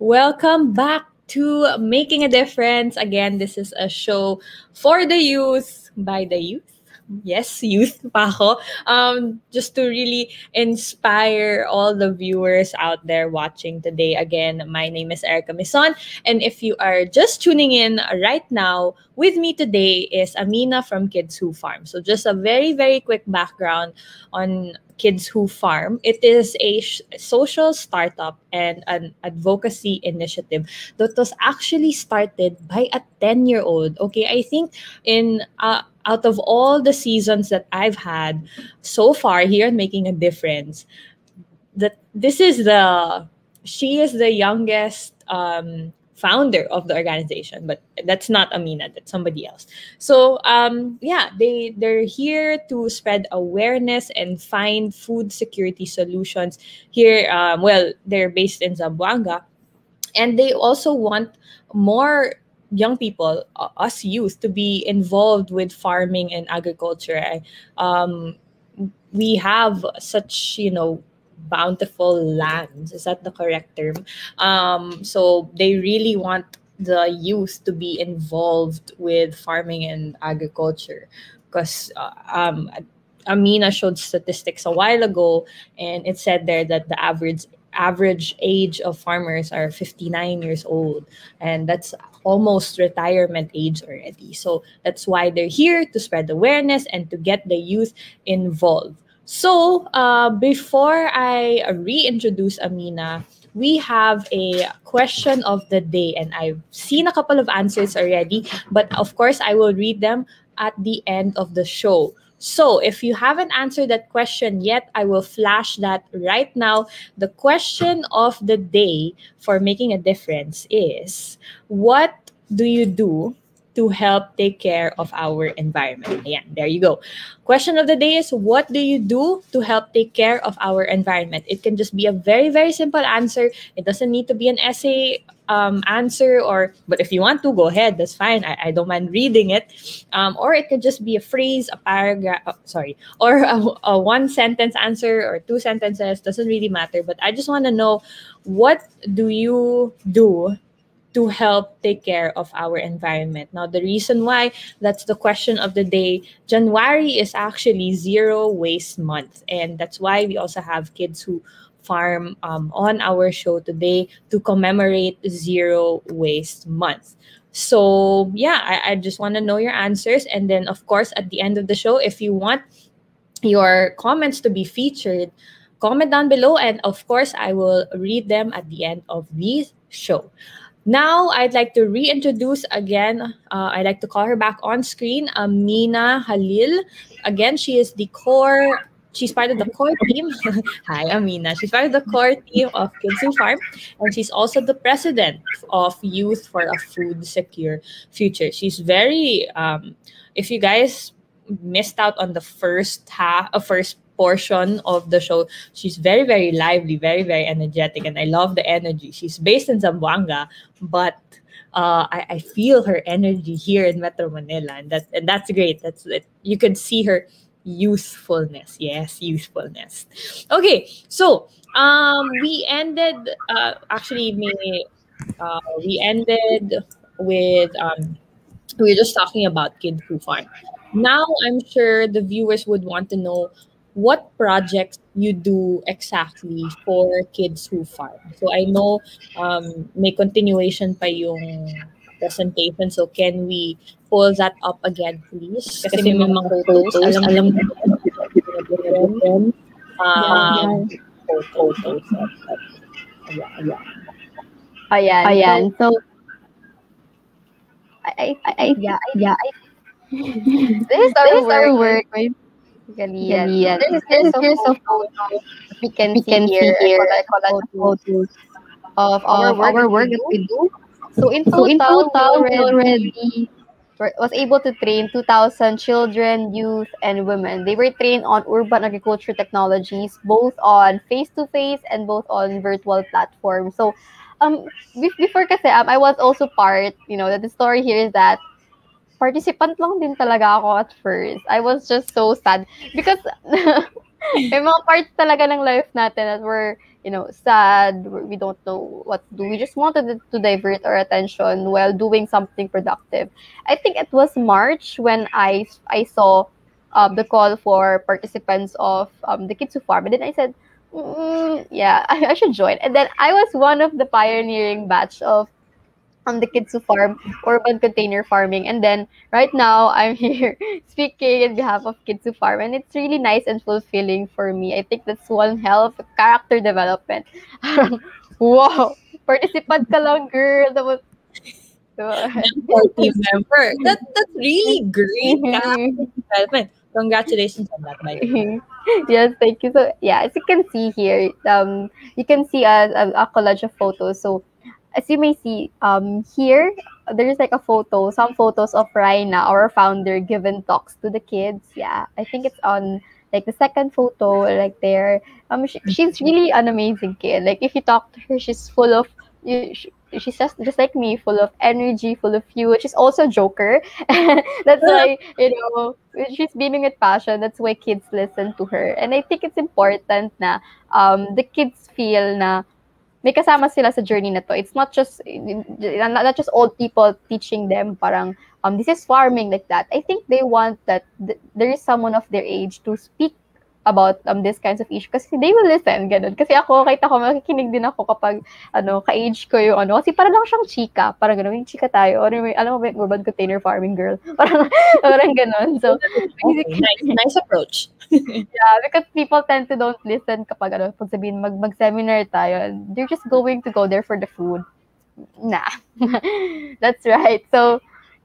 Welcome back to Making a Difference. Again, this is a show for the youth by the youth. Yes, youth pa ako. Um, just to really inspire all the viewers out there watching today. Again, my name is Erika Mison. And if you are just tuning in right now, with me today is Amina from Kids Who Farm. So just a very, very quick background on Kids Who Farm. It is a sh- social startup and an advocacy initiative that was actually started by a 10 year old. Okay, I think in uh, out of all the seasons that I've had so far here making a difference, that this is the she is the youngest um, founder of the organization, but that's not Amina, that's somebody else. So um, yeah, they they're here to spread awareness and find food security solutions here. Um, well, they're based in Zamboanga, and they also want more young people, uh, us youth, to be involved with farming and agriculture. Um, we have such you know bountiful lands. Is that the correct term? Um so they really want the youth to be involved with farming and agriculture. Because uh, um amina showed statistics a while ago and it said there that the average average age of farmers are 59 years old. And that's almost retirement age already so that's why they're here to spread awareness and to get the youth involved so uh, before I reintroduce Amina, we have a question of the day, and I've seen a couple of answers already, but of course, I will read them at the end of the show. So, if you haven't answered that question yet, I will flash that right now. The question of the day for making a difference is What do you do to help take care of our environment? Ayan, there you go. Question of the day is what do you do to help take care of our environment? It can just be a very, very simple answer. It doesn't need to be an essay um, answer or but if you want to go ahead that's fine i, I don't mind reading it um, or it could just be a phrase a paragraph oh, sorry or a, a one sentence answer or two sentences doesn't really matter but i just want to know what do you do to help take care of our environment. Now, the reason why that's the question of the day, January is actually zero waste month. And that's why we also have kids who farm um, on our show today to commemorate zero waste month. So, yeah, I, I just want to know your answers. And then, of course, at the end of the show, if you want your comments to be featured, comment down below. And of course, I will read them at the end of the show. Now, I'd like to reintroduce again, uh, I'd like to call her back on screen, Amina Halil. Again, she is the core, she's part of the core team. Hi, Amina. She's part of the core team of Who Farm, and she's also the president of Youth for a Food Secure Future. She's very, um, if you guys missed out on the first half, uh, first portion of the show. She's very, very lively, very, very energetic, and I love the energy. She's based in Zamboanga, but uh, I, I feel her energy here in Metro Manila, and that's and that's great. That's it. You can see her youthfulness. Yes, youthfulness. Okay, so um, we ended. Uh, actually, me, uh, we ended with um, we were just talking about Kid Farm. Now, I'm sure the viewers would want to know what projects you do exactly for kids who farm. So I know um, may continuation pa yung presentation. So can we pull that up again, please? Kasi may mga photos. Alam, alam mo. Um, photos. Ayan. Ayan. Ayan. So, I, I, I, yeah, yeah. I, this is our, this work. Our work. Right? Basically, yes. yes. There's, there's, there's a photo we can, we see can here, see here collage photos of our work, our work that we do. So in total, so in total we already was able to train 2,000 children, youth, and women. They were trained on urban agriculture technologies, both on face-to-face and both on virtual platforms. So, um, before kasi, um, I was also part, you know, that the story here is that participant lang din talaga ako at first. I was just so sad because may mga parts talaga ng life natin that we're, you know, sad, we don't know what to do. We just wanted to divert our attention while doing something productive. I think it was March when I I saw um, the call for participants of um, the Who Farm, and then I said, mm, yeah, I, I should join. And then I was one of the pioneering batch of um, the kids who farm urban container farming. And then right now I'm here speaking in behalf of kids who farm, and it's really nice and fulfilling for me. I think that's one hell of character development. wow, participant ka lang, girl. Tapos, member. That that's really great development. Congratulations on that, by yes, thank you. So yeah, as you can see here, um, you can see a, a, a collage of photos. So as you may see um, here, there's like a photo, some photos of Raina, our founder, giving talks to the kids. Yeah, I think it's on like the second photo, like there. Um, she, she's really an amazing kid. Like if you talk to her, she's full of. You, she, she's just just like me, full of energy, full of you. She's also a joker. That's why you know she's beaming with passion. That's why kids listen to her, and I think it's important na um the kids feel na may kasama sila sa journey na to. It's not just not just old people teaching them parang um this is farming like that. I think they want that th- there is someone of their age to speak about um this kinds of issue. Kasi they will listen ganun. Kasi ako kahit ako makikinig din ako kapag ano ka-age ko yung ano. Kasi para lang siyang chika. Parang ganun yung chika tayo. Or may, alam mo ba urban container farming girl? Parang parang ganun. So okay, nice nice approach. Yeah, because people tend to don't listen kapag ano, pag sabihin mag, mag-seminar tayo, they're just going to go there for the food. Nah. That's right. So,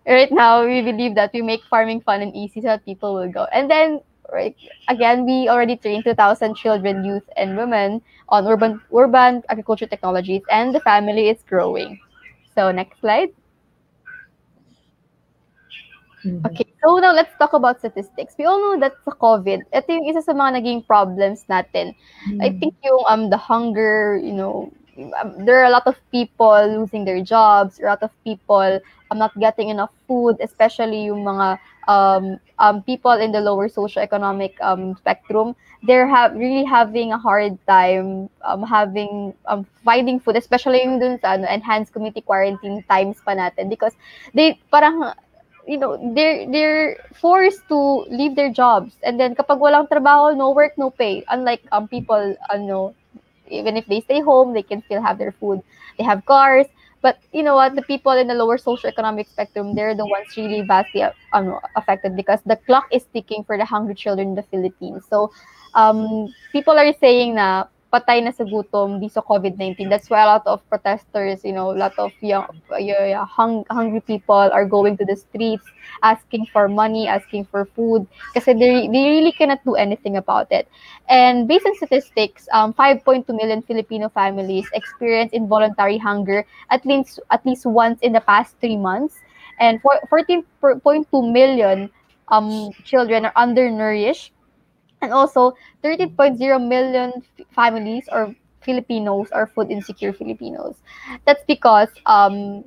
right now, we believe that we make farming fun and easy so that people will go. And then, right, again, we already trained 2,000 children, youth, and women on urban urban agriculture technologies, and the family is growing. So, next slide. Mm-hmm. Okay, so now let's talk about statistics. We all know that sa COVID, ito yung isa sa mga naging problems natin. Mm-hmm. I think yung um the hunger, you know, um, there are a lot of people losing their jobs, a lot of people um, not getting enough food, especially yung mga um, um, people in the lower socioeconomic um, spectrum. They're have really having a hard time um, having um, finding food, especially yung dun sa ano, enhanced community quarantine times pa natin because they parang you know, they're they're forced to leave their jobs. And then kapag walang trabaho, no work, no pay. Unlike um people, ano, even if they stay home, they can still have their food. They have cars. But you know what? The people in the lower socioeconomic spectrum, they're the ones really vastly um, affected because the clock is ticking for the hungry children in the Philippines. So, um, people are saying na patay na sa gutom dito COVID-19. That's why a lot of protesters, you know, a lot of young, uh, hung, hungry people are going to the streets asking for money, asking for food, kasi they, they really cannot do anything about it. And based on statistics, um, 5.2 million Filipino families experience involuntary hunger at least at least once in the past three months, and 14.2 million um, children are undernourished and also, 13.0 million families or Filipinos are food insecure Filipinos. That's because um,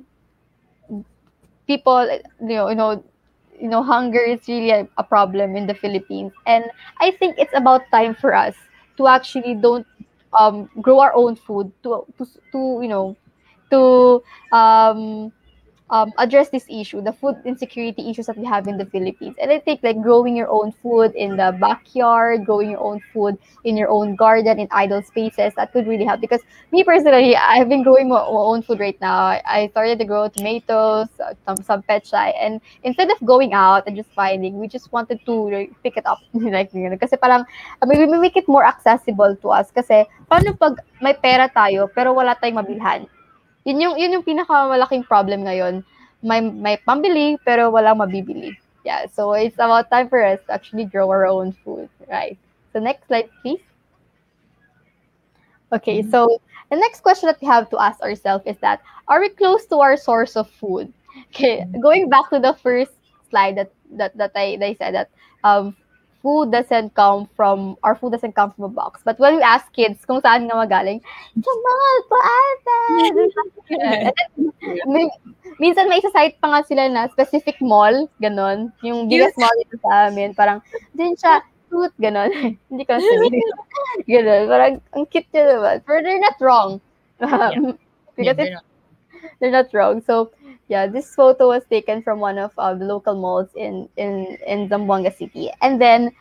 people, you know, you know, you know, hunger is really a, a problem in the Philippines, and I think it's about time for us to actually don't um, grow our own food to to to you know to um, um, address this issue, the food insecurity issues that we have in the Philippines. And I think like growing your own food in the backyard, growing your own food in your own garden, in idle spaces, that could really help. Because me personally, I've been growing my, own food right now. I started to grow tomatoes, uh, some, some petchay, and instead of going out and just finding, we just wanted to like, pick it up. like, you know, kasi parang, I mean, we make it more accessible to us. Kasi, paano pag may pera tayo, pero wala tayong mabilhan? Yun yung, yun yung pinakamalaking problem ngayon. May, may pambili, pero walang mabibili. Yeah, so it's about time for us to actually grow our own food, right? So next slide, please. Okay, so the next question that we have to ask ourselves is that, are we close to our source of food? Okay, going back to the first slide that that, that I, that I said that um, food doesn't come from, our food doesn't come from a box. But when we ask kids kung saan nga magaling, Jamal, paata! minsan may isa-site pa nga sila na specific mall, ganon. Yung biggest mall dito sa amin, parang, din siya, fruit, ganon. Hindi ko sabihin. ganon. Parang, ang cute niya naman. But they're not wrong. Yeah. because Yeah, they're not- they're not wrong. So yeah, this photo was taken from one of uh, the local malls in in in Zamboanga City. And then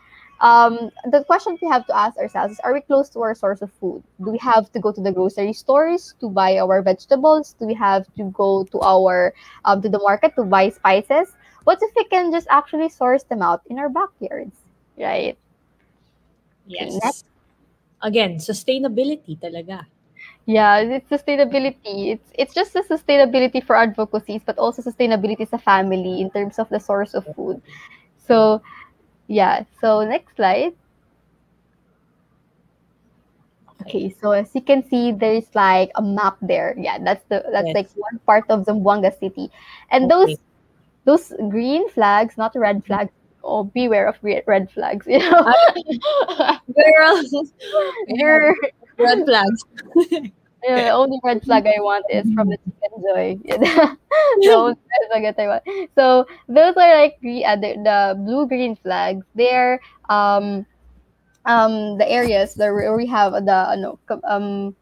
um, the question we have to ask ourselves is: Are we close to our source of food? Do we have to go to the grocery stores to buy our vegetables? Do we have to go to our um, to the market to buy spices? What if we can just actually source them out in our backyards, right? Yes. next. Again, sustainability talaga. Yeah, it's sustainability. It's it's just the sustainability for advocacies, but also sustainability as a family in terms of the source of food. So, yeah. So next slide. Okay, so as you can see, there's like a map there. Yeah, that's the that's Yes. like one part of Zamboanga City, and those Okay. those green flags, not red flags. Oh, beware of red red flags. You know, ah. Girl, you're red flags. Yeah, the only red flag I want is from the Chickenjoy. the. So those are like uh, the, the blue green flags. They're um um the areas that where we have the ano, com- um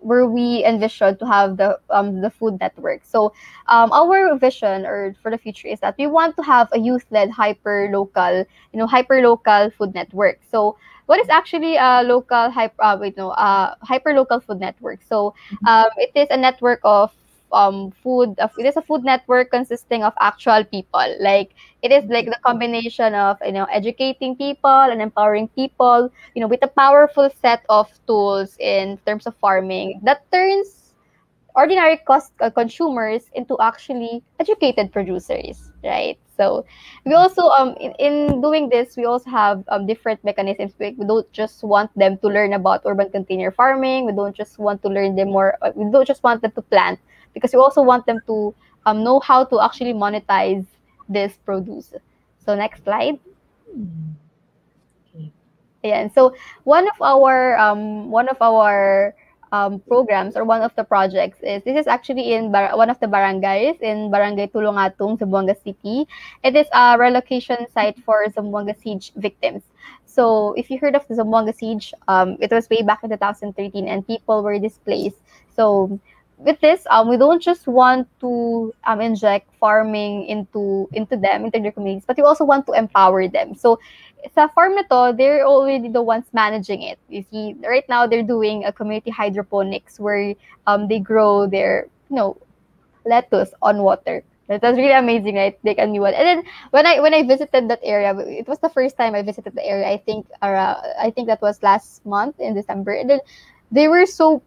where we envision to have the um the food network. So um our vision or for the future is that we want to have a youth led hyper local you know hyper local food network. So what is actually a local hyper uh, wait no uh hyper local food network. So um it is a network of um food of it is a food network consisting of actual people. Like it is like the combination of you know educating people and empowering people you know with a powerful set of tools in terms of farming. That turns ordinary cost uh, consumers into actually educated producers right? So we also um in, in doing this we also have um, different mechanisms. We, we don't just want them to learn about urban container farming. We don't just want to learn them more uh, we don't just want them to plant because we also want them to um, know how to actually monetize this produce. So next slide. Hmm. Ayan. So one of our um one of our um programs or one of the projects is this is actually in bar- one of the barangays in Barangay Tulungatung, Zamboanga City. It is a relocation site for Zamboanga siege victims. So if you heard of the Zamboanga siege, um, it was way back in 2013 and people were displaced. So with this, um, we don't just want to um, inject farming into into them, into their communities, but we also want to empower them. So sa farm na to, they're already the ones managing it. You see, right now they're doing a community hydroponics where um, they grow their, you know, lettuce on water. That's really amazing, right? Like a new one. And then when I when I visited that area, it was the first time I visited the area. I think around, I think that was last month in December. And then they were so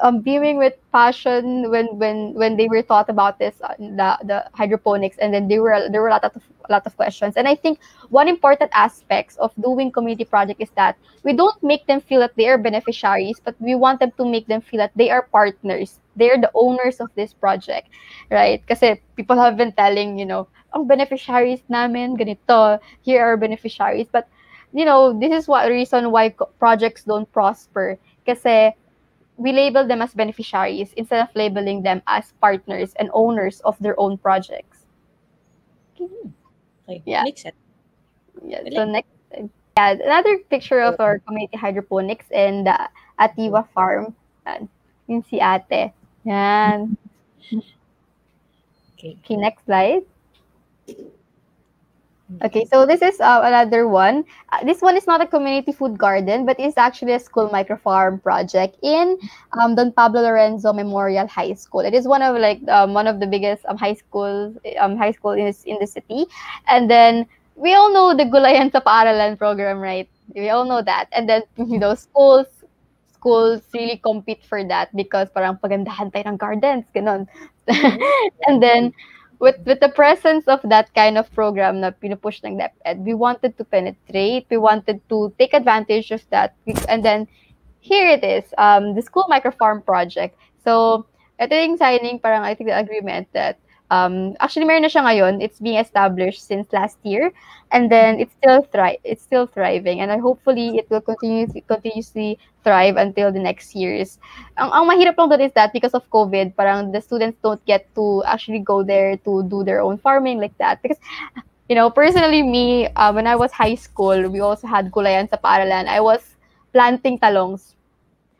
um, beaming with passion when when when they were taught about this uh, the the hydroponics and then there were there were a lot of a lot of questions. And i think one important aspect of doing community project is that we don't make them feel that they are beneficiaries but we want them to make them feel that they are partners. They're the owners of this project right? Because people have been telling you know ang beneficiaries namin ganito. Here are beneficiaries. But you know this is what reason why projects don't prosper. Kasi we label them as beneficiaries instead of labeling them as partners and owners of their own projects. Okay. Yeah. Makes sense. Yeah. I So next, yeah, another picture of our community hydroponics in the Atiwa farm. Yan. Yun si ate. Yan. Okay. Okay, next slide. Okay, so this is uh, another one. Uh, this one is not a community food garden, but it's actually a school microfarm project in um, Don Pablo Lorenzo Memorial High School. It is one of like um, one of the biggest um, high schools um, high school in, in the city. And then we all know the Gulayan sa Paaralan program, right? We all know that. And then you know schools schools really compete for that because parang pagandahan tayo ng gardens, ganun. and then with with the presence of that kind of program na pinupush ng DepEd, we wanted to penetrate, we wanted to take advantage of that. And then here it is, um, the school microfarm project. So, ito yung signing, parang I think the agreement that um, actually meron na siya ngayon. It's being established since last year, and then it's still thri- It's still thriving, and I hopefully it will continue continuously thrive until the next years. Ang, ang mahirap lang doon is that because of COVID, parang the students don't get to actually go there to do their own farming like that because you know, personally me, uh, when I was high school, we also had gulayan sa paaralan. I was planting talongs.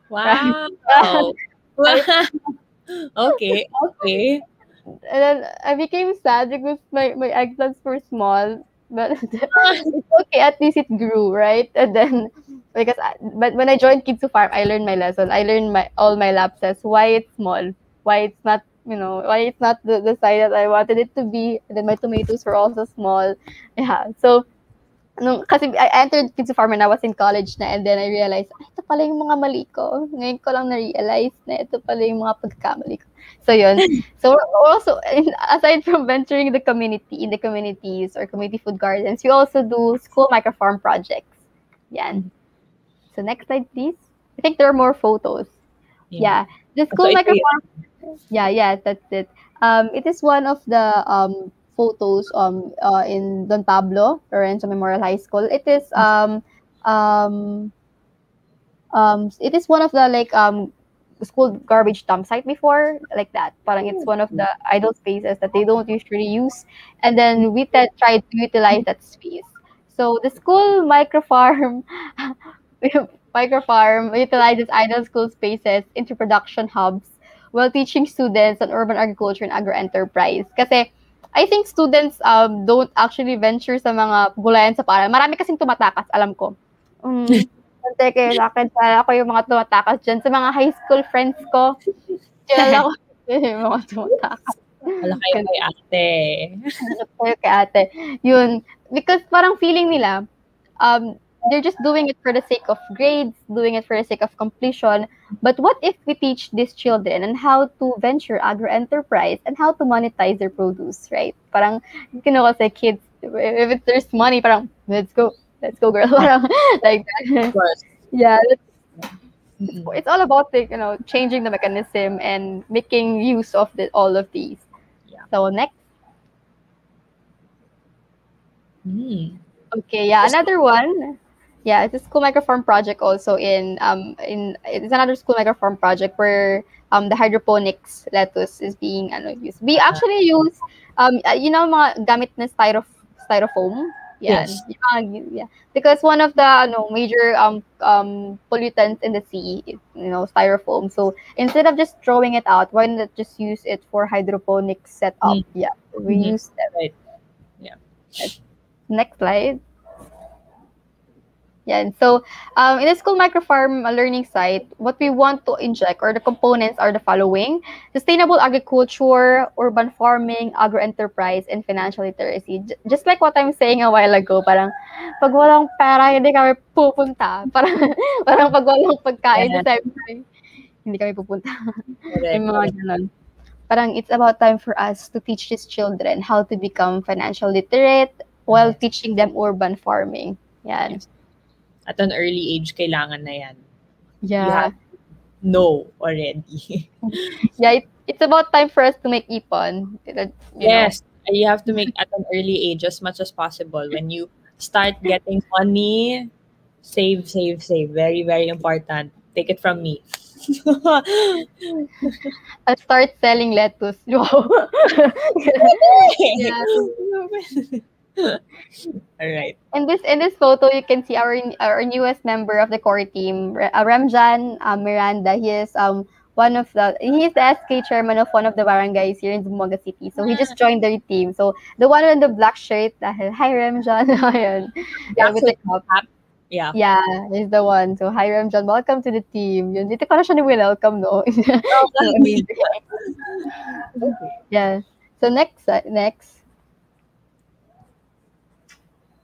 Wow. okay, okay. And then I became sad because my, my eggplants were small. But it's okay, at least it grew, right? And then because I, but when I joined Kids Farm, I learned my lesson. I learned my all my lapses why it's small, why it's not you know why it's not the, the size that I wanted it to be. And then my tomatoes were also small. Yeah. So nung, kasi I entered Kids Farm when I was in college na and then I realized, ay, ito pala yung mga mali ko. Ngayon ko lang na-realize na ito pala yung mga pagkakamali ko. So yun. So also, aside from venturing the community, in the communities or community food gardens, we also do school microfarm projects. Yan. So next slide, please. I think there are more photos. Yeah. yeah. The school microfarm. Yeah, yeah, that's it. Um, it is one of the um photos um uh, in Don Pablo Lorenzo Memorial High School. It is um um um it is one of the like um school garbage dump site before like that. Parang it's one of the idle spaces that they don't usually use, and then we t- tried to utilize that space. So the school microfarm microfarm utilizes idle school spaces into production hubs while teaching students on urban agriculture and agro-enterprise. Kasi I think students um, don't actually venture sa mga gulayan sa paral. Marami kasing tumatakas, alam ko. Um, Teke, akin sa ako yung mga tumatakas dyan. Sa mga high school friends ko, kilala ko yung mga tumatakas. Wala kayo kay ate. kayo kay ate. Yun. Because parang feeling nila, um, they're just doing it for the sake of grades, doing it for the sake of completion. But what if we teach these children and how to venture agro-enterprise and how to monetize their produce, right? Parang, you know, say kids, if there's money, parang, let's go, let's go, girl. Parang, like, yeah. Mm-hmm. It's all about the, you know, changing the mechanism and making use of the, all of these. Yeah. So next. Mm. Okay, yeah, another one yeah, it's a school microfarm project also in um in it's another school microfarm project where um the hydroponics lettuce is being ano used. We actually use um uh, you know mga gamit na styro styrofoam. Yeah, yes. yeah. Because one of the no major um um pollutants in the sea is you know styrofoam. So instead of just throwing it out, why not just use it for hydroponic setup? Mm. Yeah, we mm-hmm. use that. Right. Yeah. Next slide. Yeah. So, um, in the school microfarm learning site, what we want to inject or the components are the following: sustainable agriculture, urban farming, agro-enterprise, and financial literacy. J- just like what I'm saying a while ago, parang pag walang pera, hindi kami pupunta. Parang, parang pag walang pagkain, yeah. time, hindi kami pupunta. Yung mga ganun. Parang it's about time for us to teach these children how to become financial literate while teaching them urban farming. Yan. Yes at an early age, kailangan na yan. Yeah. Know already. yeah, it, it's about time for us to make ipon. yes, know. you have to make at an early age as much as possible. When you start getting money, save, save, save. Very, very important. Take it from me. I'll start selling lettuce. Yeah. All right. In this in this photo, you can see our our newest member of the core team, uh, Ramjan uh, Miranda. He is um one of the he is the SK chairman of one of the barangays here in Zamboanga City. So he just joined the team. So the one in the black shirt, dahil hi Ramjan. Yeah, with the cup. Yeah. Yeah, he's the one. So hi Ramjan, welcome to the team. Yun, dito ko na siya ni welcome no. yeah. So next uh, next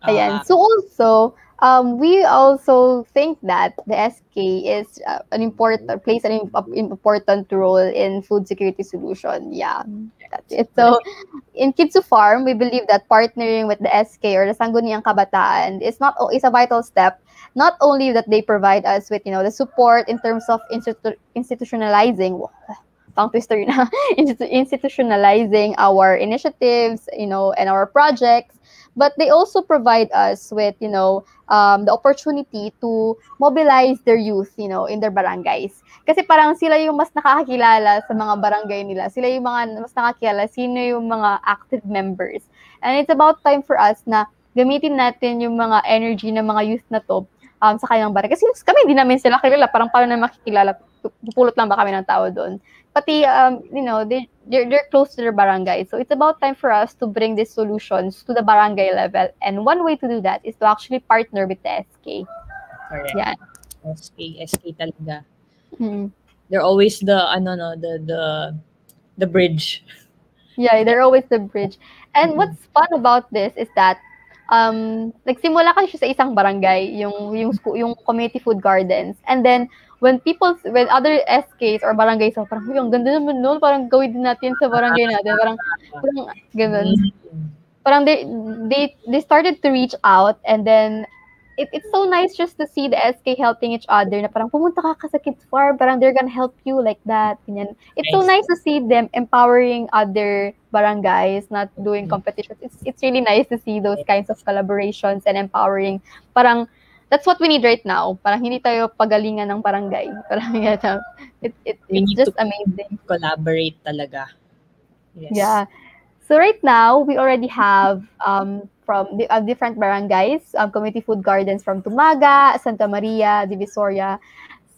Ayan. Uh, so also, um, we also think that the SK is uh, an important plays an important role in food security solution. Yeah, that's it. So, in Kids to Farm, we believe that partnering with the SK or the Sangguniang Kabataan is not is a vital step. Not only that they provide us with you know the support in terms of institu- institutionalizing pang twister na institutionalizing our initiatives, you know, and our projects. But they also provide us with, you know, um, the opportunity to mobilize their youth, you know, in their barangays. Kasi parang sila yung mas nakakakilala sa mga barangay nila. Sila yung mga mas nakakilala sino yung mga active members. And it's about time for us na gamitin natin yung mga energy ng mga youth na to um, sa kanilang barangay. Kasi kami, hindi namin sila kilala. Parang paano na makikilala? Pupulot lang ba kami ng tao doon? Pati, um, you know, they, they're, they're close to their barangay. So it's about time for us to bring these solutions to the barangay level. And one way to do that is to actually partner with the SK. Correct. Yeah. SK, SK talaga. Mm. They're always the, ano no, the, the, the bridge. Yeah, they're always the bridge. And what's fun about this is that um nagsimula kasi siya sa isang barangay, yung yung yung community food gardens. And then when people when other SKs or barangays so parang yung ganda naman noon, parang gawin din natin sa barangay natin. Parang parang ganun. Parang they they they started to reach out and then it, it's so nice just to see the SK helping each other na parang pumunta ka sa kids farm, parang they're gonna help you like that. Ganyan. It's nice. so nice to see them empowering other barangays, not doing mm. competitions. It's it's really nice to see those kinds of collaborations and empowering. Parang that's what we need right now. Parang hindi tayo pagalingan ng barangay. Parang yeah, it, it, it's just amazing. Collaborate talaga. Yes. Yeah. So right now, we already have um, from the, uh, different barangays, um, community food gardens from Tumaga, Santa Maria, Divisoria,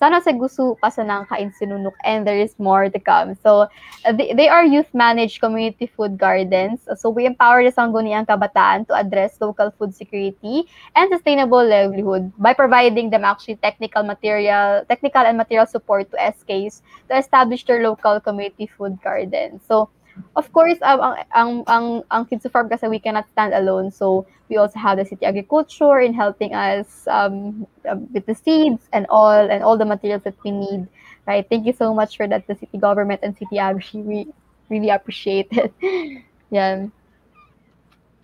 San Jose Gusu, Pasanangka, and Sinunok, and there is more to come. So uh, they, they are youth-managed community food gardens. So we empower the Sangguniang Kabataan to address local food security and sustainable livelihood by providing them actually technical material, technical and material support to SKs to establish their local community food gardens. So of course, um, ang, ang, ang, ang Kids Farm kasi we cannot stand alone. So, we also have the city agriculture in helping us um, um, with the seeds and all, and all the materials that we need. Right? Thank you so much for that, the city government and city agri. We really appreciate it. yeah.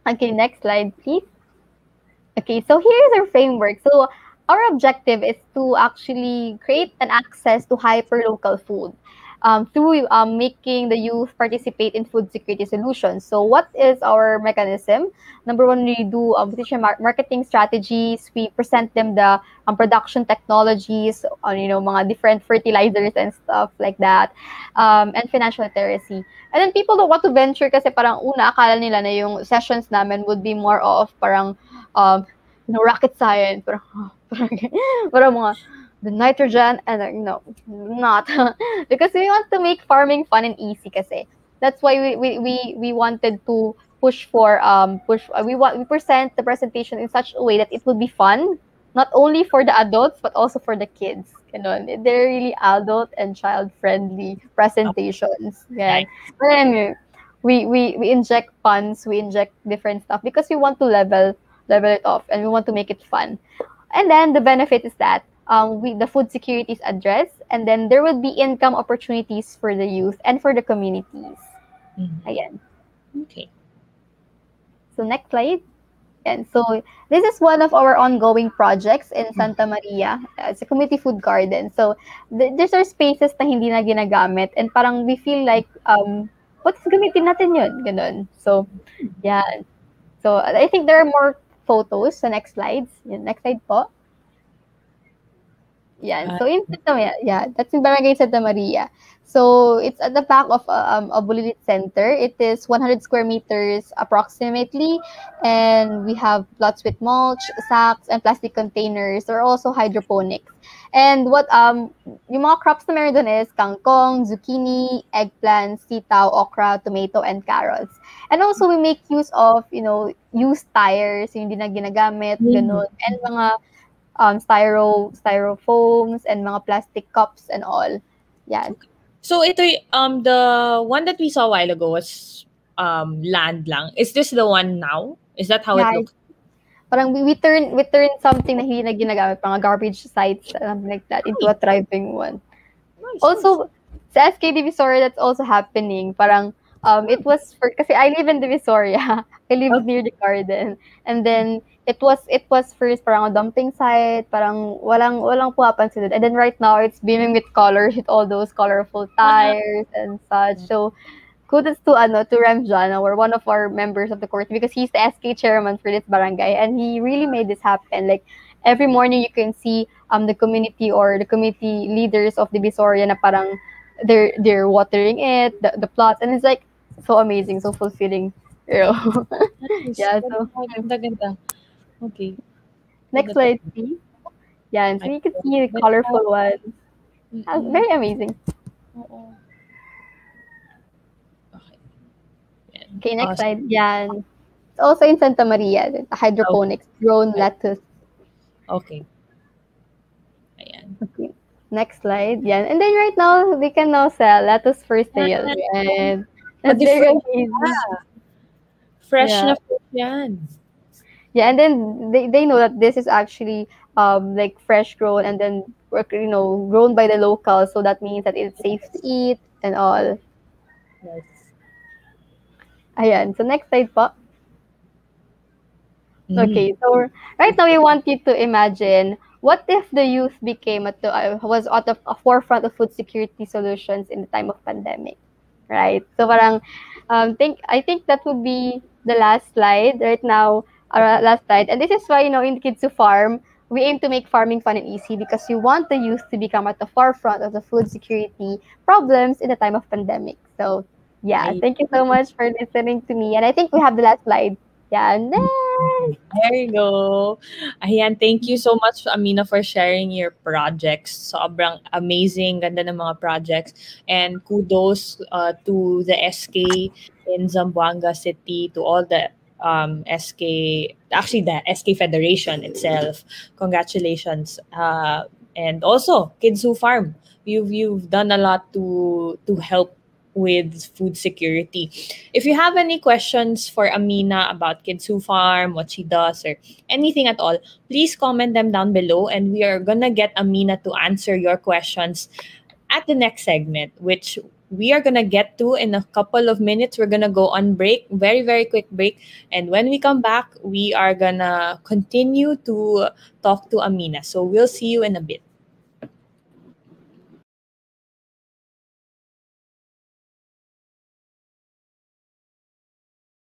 Okay, next slide, please. Okay, so here's our framework. So, our objective is to actually create an access to hyper local food um, through um, making the youth participate in food security solutions. So what is our mechanism? Number one, we do um, marketing strategies. We present them the um, production technologies, on you know, mga different fertilizers and stuff like that, um, and financial literacy. And then people don't want to venture kasi parang una akala nila na yung sessions namin would be more of parang um, you know, rocket science, parang, parang, parang mga the nitrogen and uh, no not. Because we want to make farming fun and easy kasi. That's why we we we, we wanted to push for um push uh, we want we present the presentation in such a way that it will be fun not only for the adults but also for the kids. You know they're really adult and child friendly presentations yeah. But anyway we we we inject puns we inject different stuff because we want to level level it off and we want to make it fun. And then the benefit is that um, we, the food security is addressed, and then there will be income opportunities for the youth and for the communities. Mm-hmm. Again. Okay. So next slide. And so this is one of our ongoing projects in mm-hmm. Santa Maria. Uh, it's a community food garden. So th- these are spaces na hindi na ginagamit and parang we feel like um what's gamitin natin yun? Ganun. So yeah. So I think there are more photos sa next slides. Yun, next slide po. Yeah. So in Santa Maria, yeah, that's in Barangay Santa Maria. So it's at the back of um, a Bulilit Center. It is 100 square meters approximately, and we have plots with mulch, sacks, and plastic containers. There are also hydroponics. And what um yung mga crops na meron doon is kangkong, zucchini, eggplant, sitaw, okra, tomato, and carrots. And also we make use of, you know, used tires, yung hindi na ginagamit, mm. ganun, and mga um, styro styrofoams and mga plastic cups and all. Yeah. So ito um the one that we saw a while ago was um land lang. Is this the one now? Is that how yeah, it looks? Parang we, we turn we turn something na hindi na ginagamit, parang garbage sites, something like that, into a thriving one. Nice, also, sa SK Divisoria, that's also happening. Parang, um, it was for, kasi I live in Divisoria. I live okay. near the garden. And then, it was it was first parang a dumping site, parang walang walang pumapansin. And then right now it's beaming with colors with all those colorful tires and such. So kudos to ano to Remjan or one of our members of the court because he's the SK chairman for this barangay and he really made this happen. Like every morning you can see um the community or the community leaders of the Visoria na parang they're they're watering it, the, the plots, and it's like so amazing, so fulfilling. You know? yeah, so Ganda, ganda. Okay. next slide, please. Yeah, and so you can see the colorful ones. That's very amazing. Okay. Okay, next Awesome. slide. Yeah. It's also in Santa Maria, the hydroponics, oh. grown lettuce. Okay. Ayan. Okay. Next slide. Yeah. And then right now, they can now sell lettuce for sale. And that's very different- amazing. Fresh Yeah. na fresh yan. Yeah, and then they, they know that this is actually um like fresh grown and then work- you know grown by the locals, so that means that it's safe to eat and all. Yes. Ayan. So next slide po. Mhm. Okay, so right now we want you to imagine what if the youth became at the uh, was at the forefront of food security solutions in the time of pandemic, right? So parang um think I think that would be the last slide right now, our last slide, and this is why you know in Kids to Farm we aim to make farming fun and easy because we want the youth to become at the forefront of the food security problems in the time of pandemic. So yeah, Right. thank you so much for listening to me, and I think we have the last slide. Yeah, and then There you go. Ayan, thank you so much, Amina, for sharing your projects. Sobrang amazing, ganda ng mga projects. And kudos uh, to the SK in Zamboanga City, to all the um, SK, actually the SK Federation itself. Congratulations. Uh, and also, Kids Who Farm. You've, you've done a lot to, to help with food security. If you have any questions for Amina about Kids Who Farm, what she does, or anything at all, please comment them down below and we are gonna get Amina to answer your questions at the next segment, which we are gonna get to in a couple of minutes. We're gonna go on break, very, very quick break. And when we come back, we are gonna continue to talk to Amina. So we'll see you in a bit.